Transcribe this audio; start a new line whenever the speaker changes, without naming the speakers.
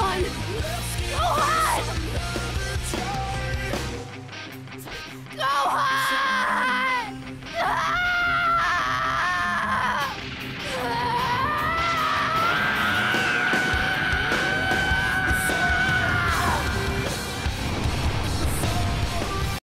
on! Go on! Go on!